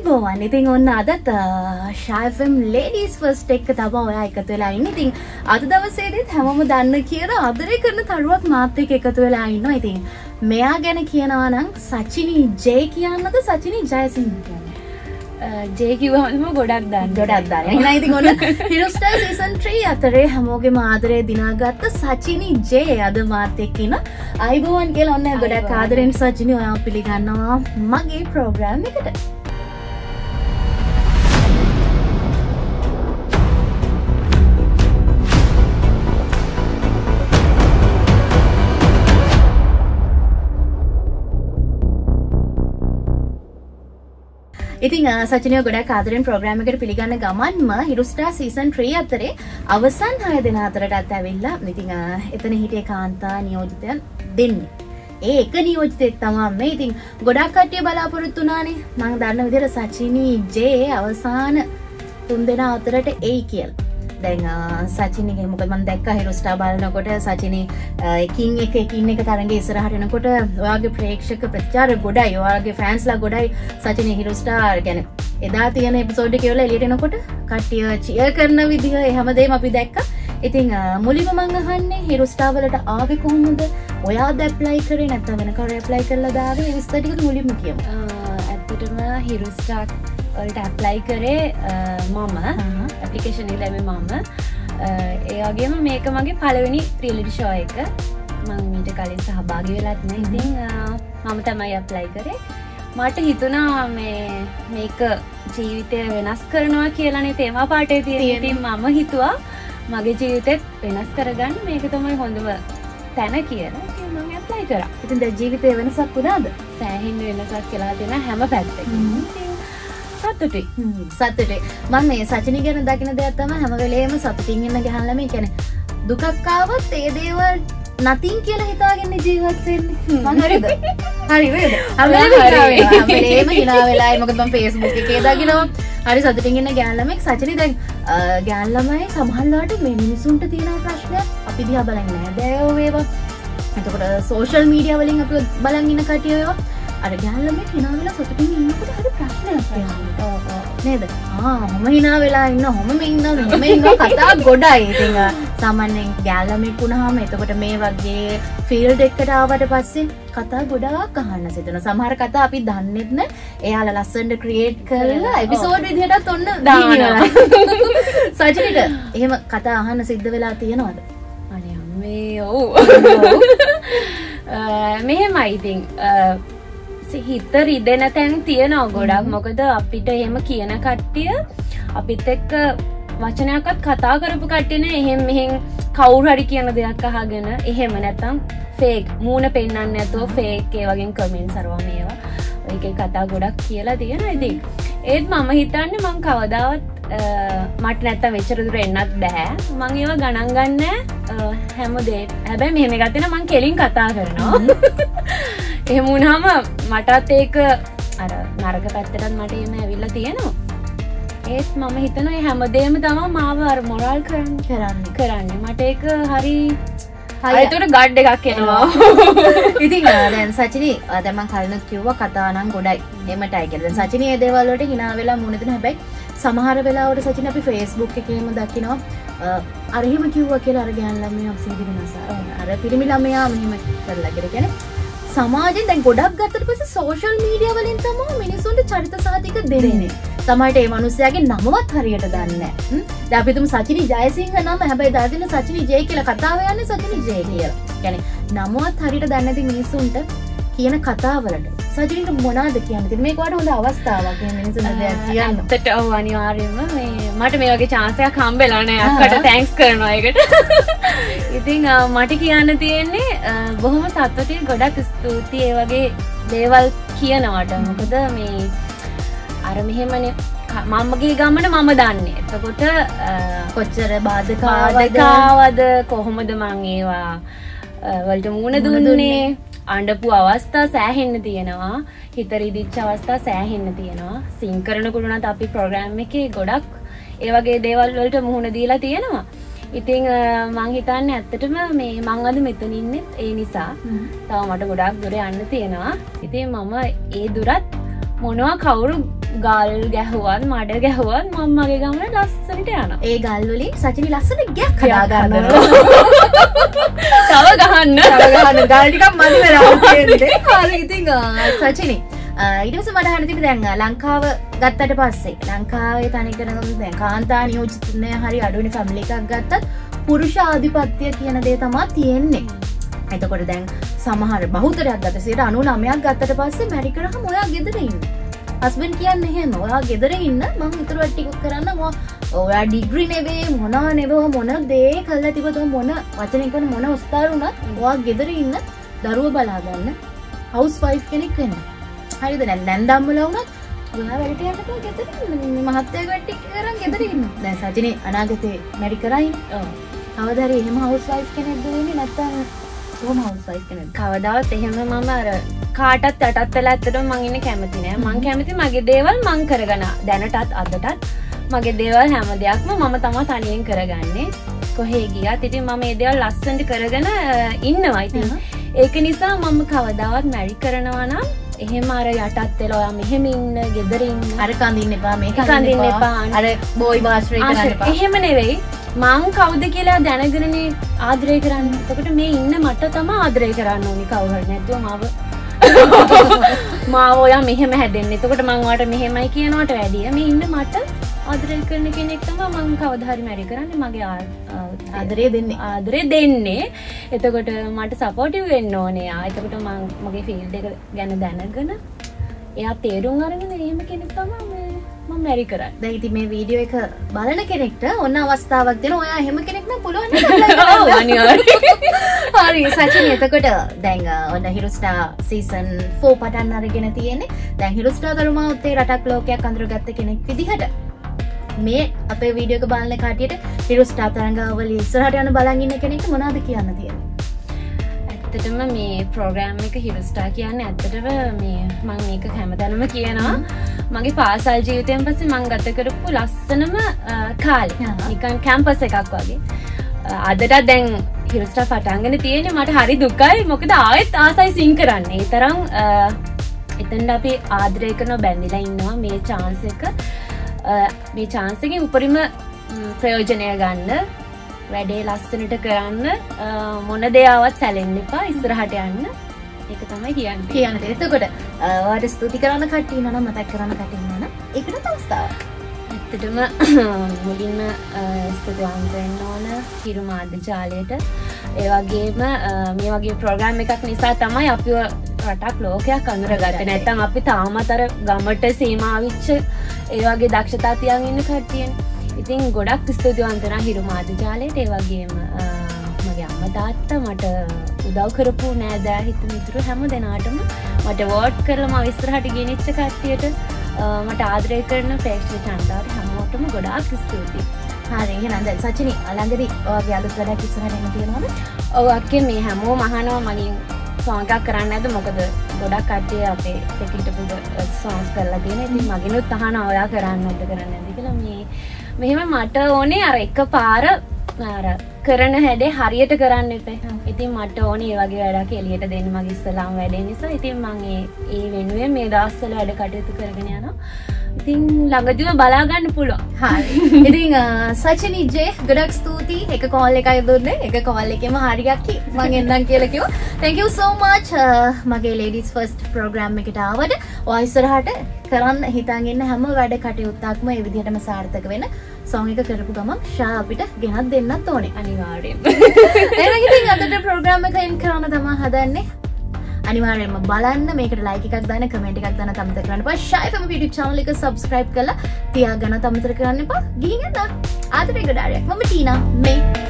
අයිබෝවන් ඉතින් ඔන්න අදත් ශාෆම් ලේඩිස් ෆස්ට එක්ක තබ ඔයා එකතු වෙලා ඉන්න. ඉතින් අද දවසේදත් හැමම දන්න කියන අදරය කරන තරුවක් මාත්‍යක එකතු වෙලා ඉන්න ඉතින් මෙයා ගැන කියනවානම් සචිනී ජේ කියන්නද සචිනී ජයසිංහ කියන්න ජේකිවහම ගොඩක් දන්න. ගොඩක් දන්න. ඉති ගොන්න හිරුස්ට සීසන් ත්‍රී අතරේ හැමෝගේ මාදරය දිනාගත්ත සචිනී ජේ අද මාත්‍යයක්කින අයිබෝවන් කියල ඔන්න ගොඩක් ආදරෙන් සචිනි ඔයා පිළිගන්නවා මගේ ප්‍රෝග්‍රෑම් එකට ඉතින් සචනය ගොඩ කාදරෙන් ප්‍රෝග්‍රම එකට පිළිගන්න ගමන්ම හිරුස්ටා සීසන් ත්‍රී අතරේ අවසන් හය දෙන අතරටත් ඇවිල්ලා ඉතිං එතන හිටිය කාන්තා නියෝජිතයන් දෙන්න. ඒ එක නියෝජිතෙක් තමා මේ ඉතින් ගොඩක් කට්ටිය බලාපොරොත්තුනානේ මං දන්න විදිර සචිනී ජේ අවසාන තුන් දෙෙන අතරට එයි කියල්. දැන් සචිනගේ මොකමන් දැක්ක හිරුස්ටා බලනකොට සචිනය එකින් එක එකින් එක තරගේ ඉස්සරහටනකොට ඔයාගේ ප්‍රේක්ෂක ප්‍රචාර ගොඩයි ඔයාගේ ෆෑන්ස්ලා ගොඩයි සචනය හිරුස්ටා ගැන. එදා තියන එපිසෝඩ් කියවල එලිටෙනකොට කට්ටිය චිය කරන විදිහ එහමදේම අපි දැක්ක. ඉතිං මුලිම මංගහන්නේ හිරුස්ටාවලට ආවෙ කොහොමද? ඔයා දැප්ලයි කරේ නැත්ත වෙන කර ප්ලයි කරලා දාවේ? විස්තටික මුලිම කියම. ඇත්තටම හිරුස්ටාක් වලට ඇප්ලයි කරේ මම. ඇපලිකේෂන ලැබ මම. ඒවගේම මේක මගේ පලවෙනි ප්‍රියලිටි ෂෝ එක. මං මීට කලින් සහභාගි වෙලත්න ඉතිං මම තමයි ඇප්ලයි කරේ. මට හිතුනා මේ මේක ජීවිතය වෙනස් කරනවා කියලනේ තේමා පාටේ තියෙනතින් මම හිතුවා මගේ ජීවිතෙත් වෙනස් කරගන්න. මේක තමයි හොඳම තැන මම ඇප්ලයි කර. ඉතින් ද ජීවිතය වෙනසක් වුණාද? සෑහින් වෙනසක් කියලා දෙෙන හැම පැත්තක සත්තුටි සත්තුටේ මං මේ සචනි ගැන දකින දෙයක්ත්තම හැමවෙලේම සතුටින් ඉන්න ගැහල්ලම කැන දුකක්කාවත් ඒ දේවල් නතින් කියලා හිතාගන්න ජීවත්වෙන්නේ මහරිද හරිවේද හම හිනා වෙලා. මොකම ෆේස්බුක් එකේ දකිනවා. හරි සතුටින්ගන්න ගෑල්ලමෙක් සචනි දැන් ගෑල්ලමයි සමහල්ලාට මේ මිනිසුන්ට තියෙන ප්‍රශ්නයක් අපි දිහා බලන්න දෑවේවා එතකොට සෝෂල් මීඩිය වලින් අප බලංගන්න කටියවා අර ගැල්ලම හිනාවෙලා සතුටින් ඉන්නකට හරි ප්‍රශ්නයක් නේද? හොම හිනා වෙලා ඉන්න හොම ඉන්න මෙම ඉන්න කතා ගොඩයි. ඉතිං සාමන්‍යෙන් ගැල්ලමෙක් වුණහම එතකොට මේ වගේ ෆිල්ඩ එක්කට ආවට පස්සේ කතා ගොඩාක් අහන්න සිතන සමහර කතා අපි දන්නෙත්න එයාල ලස්සන්ට ක්‍රියේට් කරලා එපිසෝඩ් විදිහටත් ඔන්න දාන සජනට එහෙම කතා අහන්න සිද්ධ වෙලා තියෙනවද? අනේ මේ ඔවු. මෙහෙමයි. ඉතින් හිත රිදෙන තැන් තියෙනව ගොඩක්. මොකද අපිට එහෙම කියන කට්ටිය අපිත් එක්ක වචනයක්ත් කතා කරපු කට්ටින එහෙම මෙහෙන් කවුරහරි කියන දෙයක් අහගෙන එහෙම නැතම් ෆේක් මූුණ පෙන්න්න ඇතුව ෆේකේ වගේ කමෙන් සරවා මේවා. ඒක කතා ගොඩක් කියලා තියෙන ඉති ඒත් මම හිතන්න මං කවදාවත් මට නැත්ත වෙච්චරදුර එන්නත් බෑ. මං ඒව ගණන්ගන්න හැමදේ හැබැයි මෙහෙම ගත්තෙන මං කෙලින් කතා කරනවා එහෙමුණහම මටත් ඒක අර නරග පැත්තරත් මට එම ඇවිල්ල තියෙනවා. ඒත් මම හිතන හැමදේම තම මාව අර මොරල් කරන්න කරන්න. කරන්න. මට ඒක හරි හරිතුට ගඩ් එකක් එනවා. ඉතින් දැන් සචිනි අදම කලන කිව්ව කතානම් ගොඩයි. එමටයි කියල. සචනය දේවල්ලට හිනා වෙලා මුණතින හැබැයි සමහර වෙලාවට සචින අපි ෆේස්බුක් එකේම දකිනවා. අරහිම කිව්ව කියලා අර ගැන්ලම අපසීදිරි නසා. අර පිරිමි ළමයා මෙහෙම කරලගෙන ගැන සමාජෙන් දැන් ගොඩක් ගත්තට පස සෝශල් මීඩිය වලින් තමා මිනිසුන්ට චරිත සාතික දෙරෙන්නේ තමයිට ඒ මනුස්සයාගේ නමවත් හරියට දන්න දැපිතුම සචිනි ජයසිංහ නම හැබයි දදින සචිනි ජය කියල කතාවයන්න සචිනි ජය කිය ගැන නමුවත් හරිට දන්නති මිනිස්සුන්ට කියන කතාවලට. සජිට මොනාද කියන්න මේකට හොඳ අවස්ථාවක්. මිනිසු කියන්නට අනිවාර්යම මේ මට මේ වගේ චාන්සයක් කම්බෙලාන අකට තැන්ක්ස් කරනවායකට ඉතිං මට කියන්න තියෙන්නේ බොහොම සත්වතිය ගොඩක් ස්තුතියි ඒ වගේ දේවල් කියනවට. මොකද මේ අර මෙහෙමන. මම්මගේ ගමට මම දන්නේ. එතකොට කොච්චර බාධකාවද? කොහොමද මං ඒවා වලට මූුණ දුන්නේ අන්ඩපු අවස්ථා සෑහෙන්න තියෙනවා. හිතරිදිච්ච අවස්ථා සෑහෙන්න තියෙනවා. සිංකරනකුරුණත් අපි ප්‍රෝග්‍රෑම් එක ගොඩක් ඒවගේ දේවල් වලට මුහුණ දීලා තියෙනවා. ඉතිං මංහිතන්න ඇත්තටම මේ මං අද මෙතනින්නෙත් ඒ නිසා. තව මට ගොඩක් දුර යන්න තියෙනවා. ඉතින් මම ඒ දුරත් මොනවා කවුරු ගල් ගැහුවත් මඩ ගැහුවත් මම්මගේ ගමන ලස්සනට යන ඒ ගල්වලින් සචනි ලස්සන ගැක් කදාගන්න තව ගහන්න. ගහන්න. ගල්ටිකක් හරි ඉතින් සචනි ඉටස මට හනතිට දැන් ලංකාව ගත්තට පස්සේ. ලංකාවේ තනිකරන කාන්තා නියෝජිතනය හරි අඩුවනි ෆැමිලි එකක් ගත්තත් පුරුෂ ආධිපත්තිය කියන දේ තමා තියෙන්නේ. එතකොට දැන් සමහර බහුතරයක් ගතසේට අනු නමයක් ගත්තට පස්සේ මැරිකරහ මොයා ගෙදරඉන්න හස්බන් කියන්න එහෙම. ඔයා ගෙදර ඉන්න මං ඉතුරට්ටිකුක් කරන්න ම ඔයා ඩිග්‍රි නෙවේ මොනා නෙබව මොන දේ කල්ල තිබත මොන වචනකන මොන උස්ථාරුණත් ඔයා ගෙදර ඉන්න දරුව බලාගන්න. හවස් ෆයි් කෙනෙක් වෙන්න. හරිද? නැන් දැන් දම්මල වුණත් ඔයා වැඩට යනට ගෙතර මහත්තය ගට්ටි කරන් ගෙදරන්න දැ සචනය අනාගතය මැරි කරයි. අවදර එහෙම හවස් ෆයි් කෙනෙක් දන්නේ නැත්තන්න හවස් ෆයි් කෙනෙක් කවදාවත් එහෙම මම අර කාටත් යටත් වෙලා ඇත්තට මං ඉන්න කැමතිනෑ මං කැමති මගේ දේවල් මං කරගන දැනටත් අදටත්. මගේ දේවල් හැම දෙයක්ම මම තම තනියෙන් කරගන්නේ. කොහේ ගියත් ඉතින් මම ඒ දේවල් ලස්සන්ට කරගෙන ඉන්නවා. ඉතින් ඒක නිසා මම කවදාවත් මැරි කරනවා නම් එහෙම අර යටත් වෙලා ඔයා මෙහෙම ඉන්න ගෙදරින් අර කඳින්න එපා මේ කඳින්න එපා. අර බෝයි භාශ්‍රය කරන්න එපා. එහෙම නෙවෙයි. මං කවුද කියලා දැනගෙනනේ ආදරය කරන්න. තකට මේ ඉන්න මට තම ආදරය කරන්න ඕනි කවුහර නැතුව මාව මාව ඔයා මෙහෙම හැදෙන් එතකොට මංවාට මෙහෙමයි කියනවට වැඩිය. මේ ඉන්න මට ආදරය කරන කෙනෙක් තම මං කවධහරි මැරි කරන්න මගේ ආදරය දෙන්නේ. ආදරේ දෙන්නේ. එතකොට මට සපෝටිව් වෙන්න ඕනේ එතකොට මගේ ෆිල් එක ගැන දැනගෙන එයා තේරුම් අරගෙන එහෙම කෙනෙක් තම මං මැරි කරන්න. ඉතින් මේ වීඩියෝ එක බලන කෙනෙක්ට ඔන්න අවස්ථාවක් දෙන ඔයා එහෙම කෙනෙක් නම් පුළුවන්. හරි සචින එතකොට දැන් ඔන්න හිරුස්ටා සීසන් 4 පටන් අරගෙන තියෙන්නේ. දැන් හිරුස්ටා දරුමා උත්තේ රටක් ලෝකයක් අඳුරගත්ත කෙනෙක් විදිහට. මේ අපේ වීඩියෝක බලන කටියට හිරුස්ටා තරංගාවලිය ඉස්සරහට යන බලන් ඉන්න කෙනෙක්ට මොනවද කියන්න තියෙන්නේ? ඇත්තටම මේ ප්‍රෝග්‍රෑම් එක හිරස්ටා කියන්න ඇත්තටව මේ මං මේක හැමතැනම කියනවා මගේ පාසල් ජීවිතයෙන් පස්සේ මං ගත කරපු ලස්සනම කාල. නිකන් කැම්පස් එකක් වගේ. අ, අදටත් දැන් හිරස්ටා පටන්ගෙන තියෙන මට හරි දුකයි. මොකද ආයෙත් ආසයි සිං කරන්න. තරම් එතන්ට අපි ආදරය කරන බැඳිලා ඉන්නවා මේ චාන්ස එක. අ, මේ චාන්සකින් උපරිම ප්‍රයෝජනය ගන්න වැඩේ ලස්සනට කරන්න මොන දෙයාවත් සැලෙන්න එපා ඉස්සරහට යන්න එක තමයි කියන්න. කියන්න තියෙන්නේ. එතකොට අ, ඔයාට ස්තුති කරන්න කට්ටිය ඉන්නවා නම් මතක් කරන්න කට්ටිය ඉන්නවා නම් ඒකට අවස්ථාවක්. ඇත්තටම මුලින්ම ස්තුතිවන්ත වෙන්න ඕන හිරු මාධ්‍ය ජාලයට. ඒවගේම මේ වගේ ප්‍රෝග්‍රම් එකක් නිසා තමයි අපි රටක් ලෝකයක් අඳුරගත නැත්තම් අපි තාමතර ගමට සීමාවිච්ච ඒවගේ දක්ෂතා තියන් ඉන්න කට්ටියෙන්. ඉතින් ගොඩක් ස්තුතිවන්තන හිරු මාධ්‍ය ජාලයට ඒවගේම මගේ අම්ම තාත්ත මට උදව් කරපු නෑදෑ හිත මිතුරු හැම දෙනාටම මට වෝට් කරලම විස්තරහට ගෙනනිච්ච කට්ටියට මට ආදරය කරන ප්‍රේක්ෂ චන්තාවට හැමෝටම ගොඩාක් ස්තුතියි. හරි දැන් සචිනි අලංගදී ඔයාගේ අලුත් වැඩක් ඉස්සරහට එන්න තියෙනවද? ඔවක්ගේ මේ හැමෝ මහනවා මගින් සෝගක් කරන්න ඇද මොකද ගොඩක් කට්ටිය අපේ තෙකිටපුද සෝස් කරලා තියෙන ඉතින් මගිනුත් අහන ඔයා කරන්න ඇද කරන්න ඇති කියලා. මේ මෙහෙම මට ඕනේ අර එක පාර අර කරන හැඩේ හරියට කරන්න එපේ. ඉතින් මට ඕනේ ඒ වගේ වැඩක් එලියට දෙන්න මගේ ඉස්සලාම් වැඩේ නිසා. ඉතින් මං ඒ වෙනුවෙන් මේ දවස්වල වැඩ කටයුතු කරගෙන යනවා ඉතින් ළඟදිම බලාගන්න පුළුවන්. හරි. ඉතින් සචිනි ජේ ගොඩක් ස්තුතියි. එක කෝල් එකයි දුන්නේ. එක කෝල් එකෙම හරියක් කි- මං එන්නම් කියලා කිව්වා. Thank you so much. මගේ ladies first program එකට ආවට. ඔයා ඉස්සරහට කරන්න හිතාගෙන ඉන්න හැම වැඩ කටයුත්තක්ම ඒ විදිහටම සාර්ථක වෙන සෝන් එක කරපු ගමන් ෂා අපිට ගෙනත් දෙන්නත් ඕනේ. අනිවාර්යෙන් එහෙනම් ඉතින් අදට ප්‍රෝග්‍රෑම් එක එන් කරන්න තමා හදන්නේ අනිවාර්යෙන්ම බලන්න මේකට ලයික් එකක් දාන්න කමෙන්ට් එකක් දාන්න තමතර කරන්න එපා. ෂයිෆම් YouTube channel එක subscribe කරලා තියාගන්න තමතර කරන්න එපා. ගිහින් යන්න ආදරේ ගඩාරියක් මම ටීනා. මේ සචිනිතේ